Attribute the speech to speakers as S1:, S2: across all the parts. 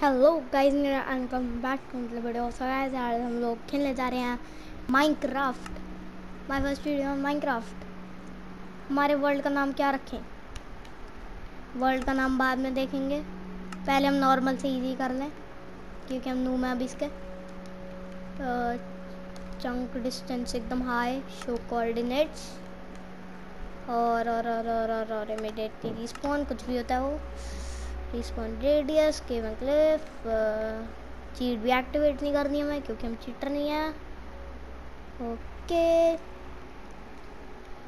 S1: Hello guys मेरा welcome back to मतलब video so guys आज हम लोग खेलने जा रहे हैं Minecraft my first video Minecraft हमारे वर्ल्ड का नाम क्या रखें? वर्ल्ड का नाम बाद में देखेंगे। पहले हम नॉर्मल से इजी कर लें क्योंकि हम नूम हैं अभी इसके। चंक डिस्टेंस एकदम हाई शो कोऑर्डिनेट्स और और और और और, और इमीडिएटली रिस्पॉन कुछ भी होता है। वो रिस्पॉन रेडियस केवल क्लिफ चीट भी एक्टिवेट नहीं करनी है मैं क्योंकि हम चीटर नहीं है। ओके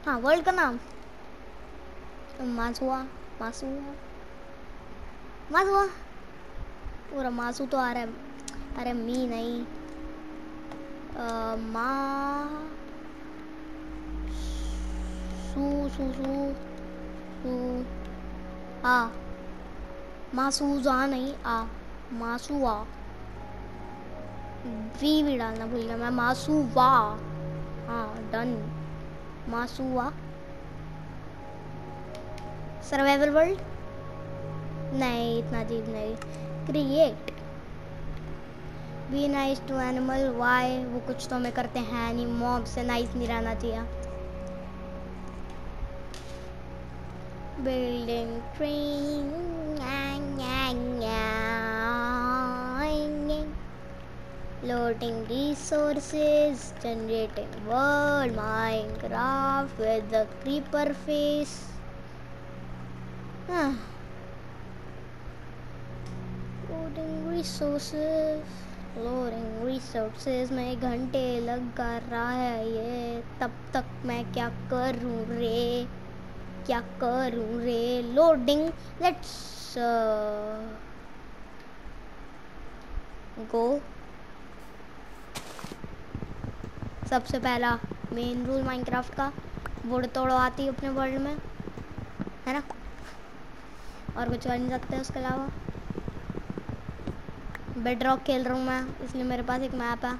S1: हाँ वर्ल्ड का नाम? मासुआ मासुआ। मासुआ? पूरा मासू तो आ रहा है अरे मी नहीं। आ, सू सू सू सू। हाँ। मासूजा नहीं, आ, मासूआ। वी भी डालना भूल गया मैं मासूवा। हाँ डन मासूआ। सर्वाइवल वर्ल्ड नहीं, इतना अजीब नहीं। Create be nice to animal why वो कुछ तो हमें करते हैं नहीं मॉब से नाइस नहीं रहना चाहिए। Building train loading resources generating world minecraft with the creeper face huh. loading resources loading resources में घंटे लग कर रहा है ये तब तक मैं क्या करूँ रे क्या करूँ रे लोडिंग लेट्स गो सबसे पहला मेन रूल माइनक्राफ्ट का वुड तोड़ो आती है अपने वर्ल्ड में, है ना? और कुछ कर नहीं सकते उसके अलावा। बेड रॉक खेल रहा हूँ मैं, इसलिए मेरे पास एक मैप है।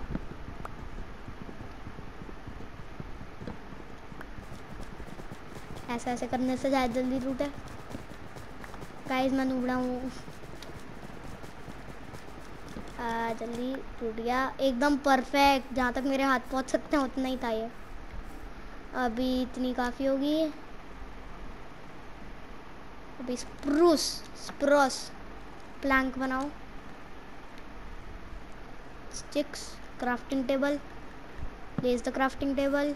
S1: ऐसा ऐसे करने से ज़्यादा जल्दी टूटे। गाइस मैं नूबड़ा हूँ। जल्दी टूट गया। एकदम परफेक्ट जहाँ तक मेरे हाथ पहुँच सकते हैं, उतना ही था ये। अभी इतनी काफ़ी होगी। अभी स्प्रूस स्प्रोस प्लैंक बनाओ। Sticks crafting table place the crafting table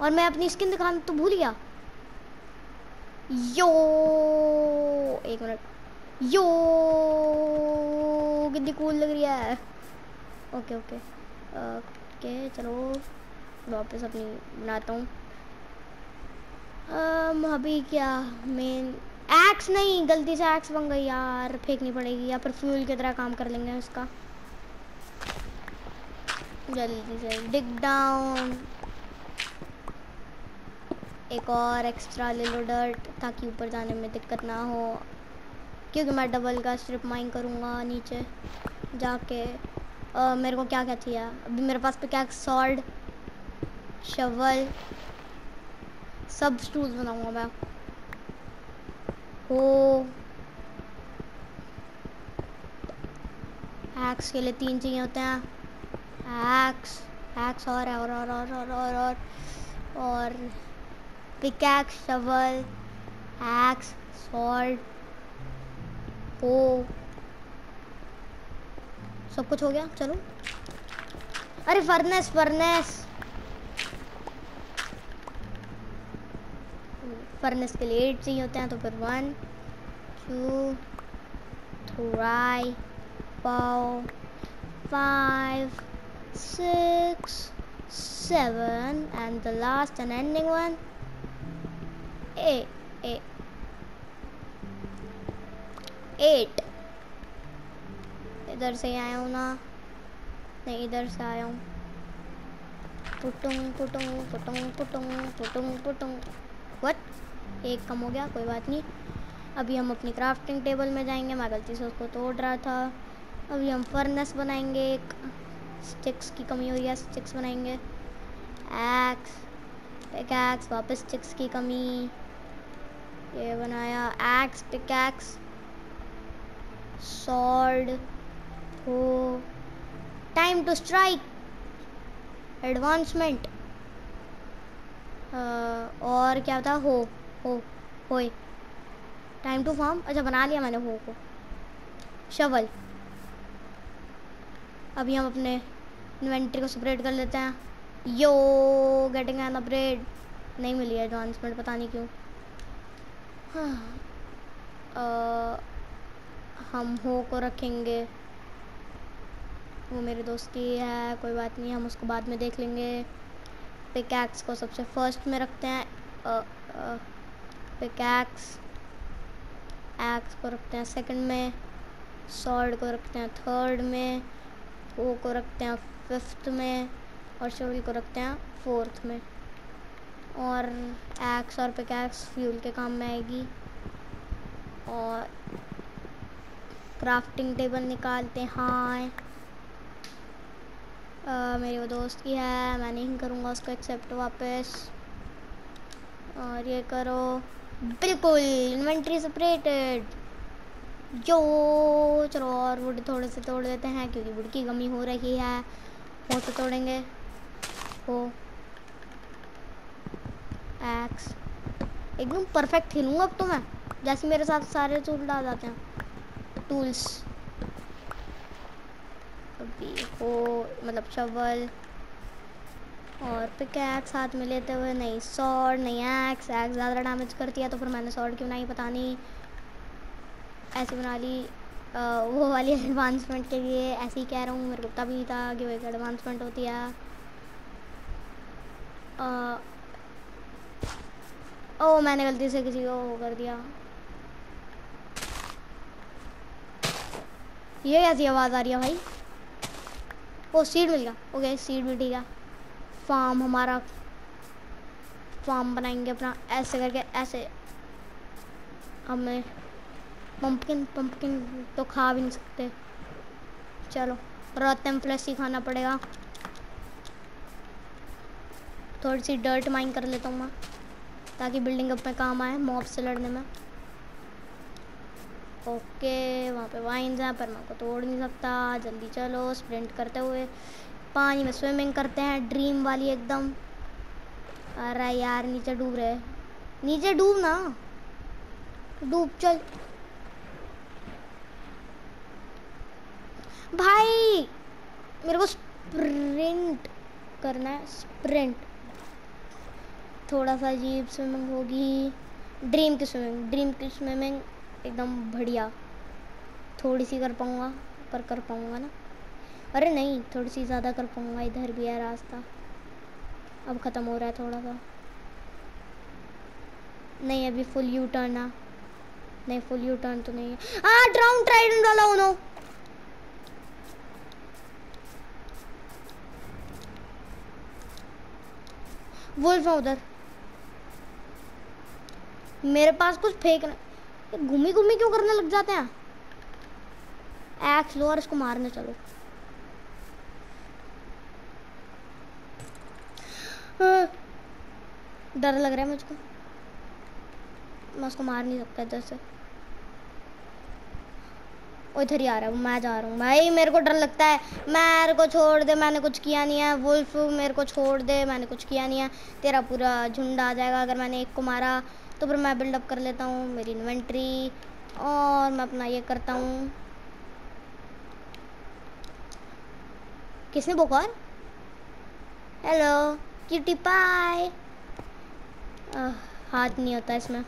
S1: और मैं अपनी स्किन दिखाना तो भूल गया। यो, एक मिनट। यो। कितनी कूल लग रही है। ओके ओके ओके चलो वापस अपनी बनाता हूँ। अभी क्या मेन एक्स नहीं, गलती से एक्स बन गई यार, फेंकनी पड़ेगी, या फिर फ्यूल की तरह काम कर लेंगे उसका। जल्दी से डिग डाउन एक और एक्स्ट्रा ले लो डर्ट ताकि ऊपर जाने में दिक्कत ना हो। क्योंकि मैं डबल का स्ट्रिप माइन करूँगा नीचे जाके। आ, मेरे को क्या क्या चाहिए? अभी मेरे पास पे क्या सॉल्ड शवल सब स्टूल्स बनाऊँगा मैं। हो। एक्स के लिए तीन चाहिए होते हैं। एक्स एक्स और और और और और और और, और पिकैक्स शवल एक्स सॉल्ट ओ सब कुछ हो गया चलो। अरे फर्नेस फर्नेस फर्नेस के लिए एट चाहिए होते हैं तो फिर one two three four five six seven and the last and ending one ए, ए, एट इधर से आया हूँ ना। नहीं, इधर से आया हूँ। पुटुंग पुटुंग पुटुंग पुटुंग पुटुंग पुटुंग। वट एक कम हो गया, कोई बात नहीं। अभी हम अपनी क्राफ्टिंग टेबल में जाएँगे। मैं गलती से उसको तोड़ रहा था। अभी हम फर्नेस बनाएँगे एक। स्टिक्स की कमी हो रही है स्टिक्स बनाएँगे एक्स पिकैक्स वापस स्टिक्स की कमी। ये बनाया एक्स पिकैक्स सॉर्ड हो टाइम टू स्ट्राइक एडवांसमेंट और क्या होता हो हो होए टाइम टू फार्म अच्छा बना लिया मैंने हो को शवल अभी हम अपने इन्वेंट्री को सेपरेट कर लेते हैं. यो गेटिंग एन अपग्रेड नहीं मिली एडवांसमेंट पता नहीं क्यों. हाँ आ, हम हो को रखेंगे। वो मेरे दोस्त की है, कोई बात नहीं, हम उसको बाद में देख लेंगे। पिकैक्स को सबसे फ़र्स्ट में रखते हैं पिकैक्स। एक्स को रखते हैं सेकंड में सॉर्ड को रखते हैं थर्ड में ओ को रखते हैं फिफ्थ में, और शवल को रखते हैं फोर्थ में। और एक्स और पिकैक्स फ्यूल के काम में आएगी। और क्राफ्टिंग टेबल निकालते हैं। हाँ मेरे वो दोस्त की है, मैं नहीं करूँगा उसको एक्सेप्ट वापस। और ये करो। बिल्कुल इन्वेंट्री सेपरेटेड जो चलो और वुड थोड़े से तोड़ देते हैं, क्योंकि वुड की कमी हो रही है। वो तो तोड़ेंगे। हो। एक्स एकदम परफेक्ट खेलूँगा अब तो मैं, जैसे मेरे साथ सारे चूल डाल जाते हैं। टूल्स अभी हो मतलब शवल और पिकैक्स हाथ में लेते हुए नहीं सॉर्ड नहीं एक्स एक्स ज़्यादा डैमेज करती है तो फिर मैंने सॉर्ड क्यों नहीं पता नहीं। ऐसे बना ली आ, वो वाली एडवांसमेंट के लिए ऐसे ही कह रहा हूँ मेरे को तभी था कि वो एक एडवांसमेंट होती है। आ, ओ मैंने गलती से किसी को वो कर दिया। ये कैसी आवाज़ आ रही है भाई? वो सीड मिल गया। ओके सीड भी ठीक है। फार्म हमारा। फार्म बनाएँगे अपना। ऐसे करके, ऐसे। हमें पंपकिन पंपकिन तो खा भी नहीं सकते। चलो रोतम फ्लैश ही खाना पड़ेगा। थोड़ी सी डर्ट माइन कर लेता हूँ मैं, ताकि बिल्डिंग अप में काम आए मॉब से लड़ने में। ओके, वहाँ पे वाइन्स हैं, पर मैं को तोड़ नहीं सकता। जल्दी चलो स्प्रिंट करते हुए। पानी में स्विमिंग करते हैं ड्रीम वाली एकदम। अरे यार, नीचे डूब रहे नीचे डूब ना। डूब, चल। भाई, मेरे को स्प्रिंट करना है स्प्रिंट थोड़ा सा अजीब स्विमिंग होगी। ड्रीम की स्विमिंग ड्रीम की स्विमिंग एकदम बढ़िया। थोड़ी सी कर पाऊँगा, पर कर पाऊँगा ना। अरे नहीं थोड़ी सी ज़्यादा कर पाऊँगा, इधर भी है रास्ता। अब ख़त्म हो रहा है थोड़ा सा नहीं, अभी फुल यू टर्न है। नहीं फुल यू टर्न तो नहीं है। ड्राउन ट्राइडेंट वाला उनो। वुल्फ है उधर। मेरे पास कुछ फेंकना घूमी घूमी क्यों करने लग जाते हैं? एक्स लो और इसको मारने चलो। हाँ। डर लग रहा है मुझको। मैं उसको मार नहीं सकता इधर से। वो इधर ही आ रहा है मैं जा रहा हूँ। भाई, मेरे को डर लगता है। मेरे को छोड़ दे, मैंने कुछ किया नहीं है। वुल्फ, मेरे को छोड़ दे, मैंने कुछ किया नहीं है। तेरा पूरा झुंड आ जाएगा अगर मैंने एक को मारा। तो फिर मैं बिल्डअप कर लेता हूँ मेरी इन्वेंट्री और मैं अपना ये करता हूँ। किसने बुखार हेलो क्यूटी पाई हाथ नहीं होता इसमें।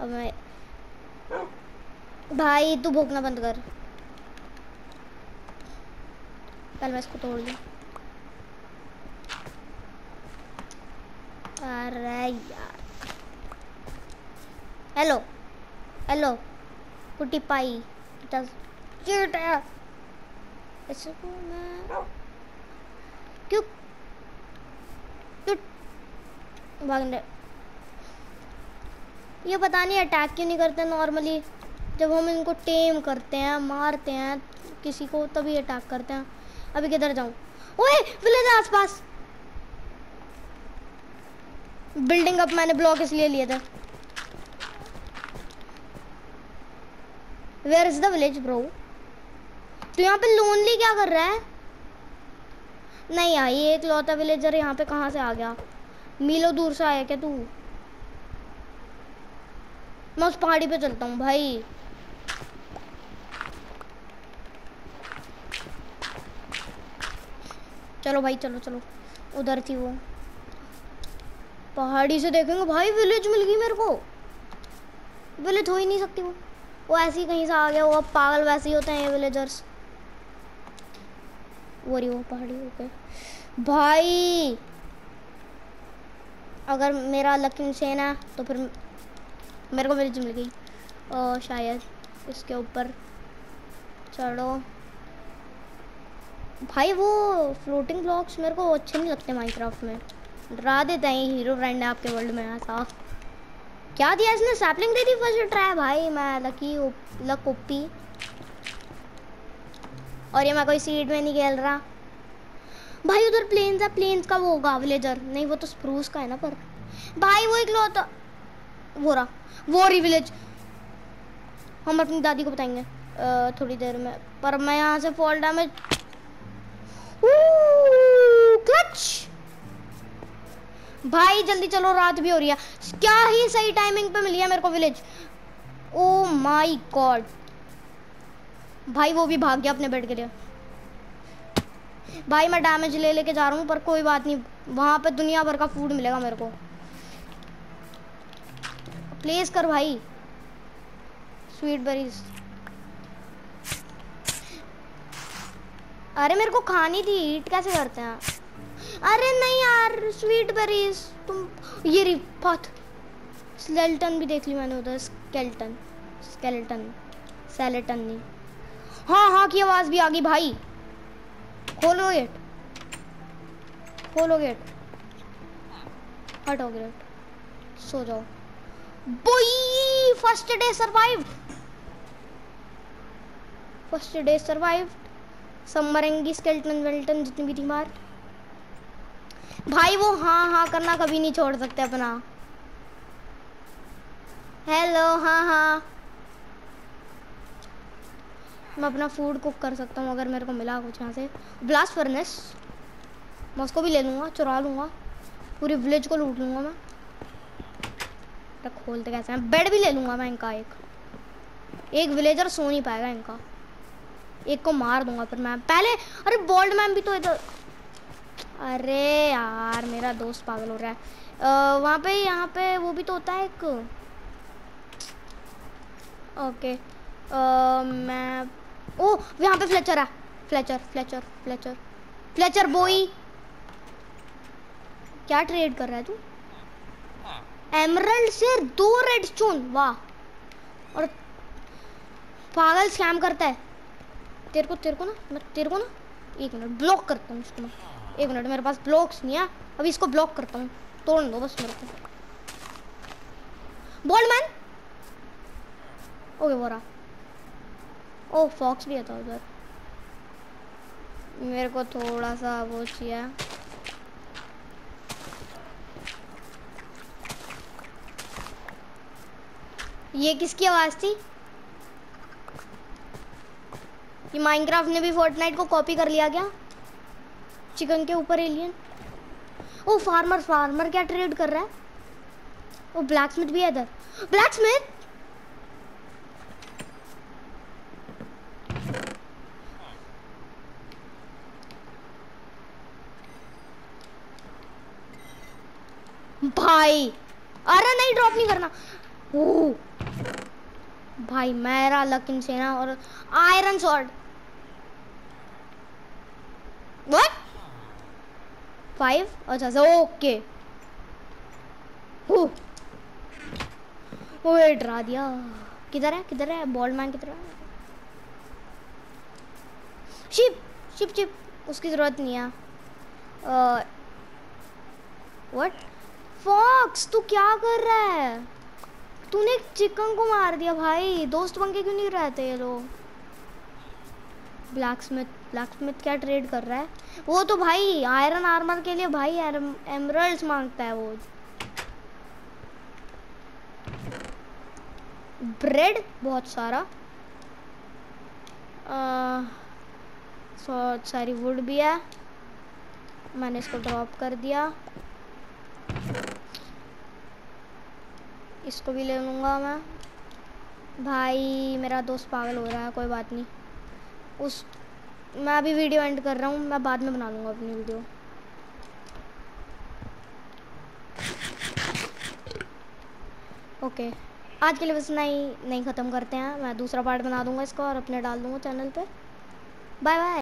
S1: अब मैं भाई, तू भोगना बंद कर। पहले मैं इसको तोड़ दूँ। अरे यार। हेलो हेलो कुटी पाई। मैं क्यों ये पता नहीं अटैक क्यों नहीं करते नॉर्मली जब हम इनको टेम करते हैं, मारते हैं, किसी को तभी अटैक करते हैं। अभी किधर जाऊँ। ओए विलेज आसपास। बिल्डिंग अप मैंने ब्लॉक इसलिए लिए थे। Where is the village bro तो यहाँ पे लोनली क्या कर रहा है? नहीं यार, ये एक लौता विलेजर यहाँ पे कहाँ से आ गया? मीलो दूर से आया क्या तू? मैं उस पहाड़ी पे चलता हूँ, भाई। चलो भाई, चलो चलो। उधर थी वो। पहाड़ी से देखेंगे, भाई विलेज मिल गई मेरे को। विलेज हो ही नहीं सकती वो। वो ऐसे ही कहीं से आ गया, वो अब पागल वैसे ही होते हैं ये विलेजर्स वो रही वो पहाड़ी, ओके। भाई, अगर मेरा लकी सेन है तो फिर मेरे को विलेज मिल गई। और शायद इसके ऊपर चढ़ो। भाई वो फ्लोटिंग ब्लॉक्स मेरे को अच्छे नहीं लगते माइनक्राफ्ट में। डरा देते हैं हीरो फ्रेंड है आपके वर्ल्ड में, ऐसा। क्या दिया इसने? सैपलिंग दे दी फ़र्स्ट ट्राई भाई, मैं लकी लक ओपी और ये मैं कोई सीट में नहीं खेल रहा। भाई, उधर प्लेन्स है प्लेन्स का वो होगा विलेजर नहीं, वो तो स्प्रूस का है ना, पर। भाई, वो एक लौता वो रहा, वो रही विलेज हम अपनी दादी को बताएँगे थोड़ी देर में। पर मैं यहाँ से फॉल डैमेज क्लच भाई, जल्दी चलो, रात भी हो रही है। क्या ही सही टाइमिंग पे मिली है मेरे को विलेज ओ माय गॉड भाई, वो भी भाग गया अपने बेड के लिए। भाई, मैं डैमेज ले लेके जा रहा हूँ, पर कोई बात नहीं। वहाँ पे दुनिया भर का फ़ूड मिलेगा मेरे को। प्लेस कर भाई। स्वीट बेरीज अरे, मेरे को खानी थी ईट कैसे करते हैं? अरे नहीं यार स्वीट बेरीज तुम, ये रिपथ स्लेल्टन भी देख ली मैंने उधर स्केल्टन स्केलेटन सेलेटन नहीं। हाँ हाँ की आवाज़ भी आ गई भाई। खोलो गेट खोलो गेट हटो गेट सो जाओ। बोई first day survive first day survive सब मरेंगी स्केल्टन वेल्टन जितनी भी थी मार। भाई वो हाँ हाँ करना कभी नहीं छोड़ सकते अपना। हेलो हाँ हाँ। मैं अपना फ़ूड कुक कर सकता हूँ, अगर मेरे को मिला कुछ यहाँ से। ब्लास्ट फर्नेस मैं उसको भी ले लूँगा, चुरा लूँगा। पूरी विलेज को लूट लूँगा मैं। तक खोलते कैसे हैं? बेड भी ले लूँगा मैं इनका एक। एक विलेजर सो नहीं पाएगा इनका। एक को मार दूँगा फिर मैं। पहले, अरे बोल्ड मैम भी तो इधर अरे यार मेरा दोस्त पागल हो रहा है। वहाँ पे यहाँ पे वो भी तो होता है एक। ओके। आ, मैं ओ यहाँ पे फ्लेचर है। फ्लेचर फ्लेचर फ्लेचर फ्लेचर बोई क्या ट्रेड कर रहा है तू? एमरल्ड से दो रेड स्टोन वाह। और पागल स्कैम करता है। तेरे को तेरे को ना मैं तेरे को ना एक मिनट ब्लॉक करता हूँ उसको मैं। एक मिनट, मेरे पास ब्लॉक्स नहीं है। अभी इसको ब्लॉक करता हूँ। तोड़ दो बस मेरे को। Bold man. ओके रहा ओ फॉक्स भी था उधर। मेरे को थोड़ा सा वो चाहिए। ये किसकी आवाज़ थी? ये माइनक्राफ्ट ने भी फोर्टनाइट को कॉपी कर लिया क्या? चिकन के ऊपर एलियन ओ फार्मर फार्मर क्या ट्रेड कर रहा है? ओ ब्लैक स्मिथ भी है इधर। ब्लैक स्मिथ भाई, अरे नहीं ड्रॉप नहीं करना। ओ, भाई, मेरा लकिन सेना और आयरन स्वॉर्ड व्हाट फाइव अच्छा अच्छा ओके ओए डरा दिया किधर है? किधर है? बॉल्ड मैन किधर है शिप शिप शिप उसकी ज़रूरत नहीं है। व्हाट फॉक्स तू क्या कर रहा है? तूने चिकन को मार दिया भाई। दोस्त बन के क्यों नहीं रहते ये लोग? ब्लैक स्मिथ ब्लैक स्मिथ क्या ट्रेड कर रहा है? वो तो भाई आयरन आर्मर के लिए भाई एमरल्ड्स माँगता है वो। ब्रेड बहुत सारा। बहुत सारी वुड भी है। मैंने इसको ड्रॉप कर दिया। इसको भी ले लूँगा मैं। भाई, मेरा दोस्त पागल हो रहा है, कोई बात नहीं। उस मैं अभी वीडियो एंड कर रहा हूँ, मैं बाद में बना लूँगा अपनी वीडियो। ओके आज के लिए बस नहीं नहीं ख़त्म करते हैं। मैं दूसरा पार्ट बना दूँगा इसका और अपने डाल दूँगा चैनल पे। Bye bye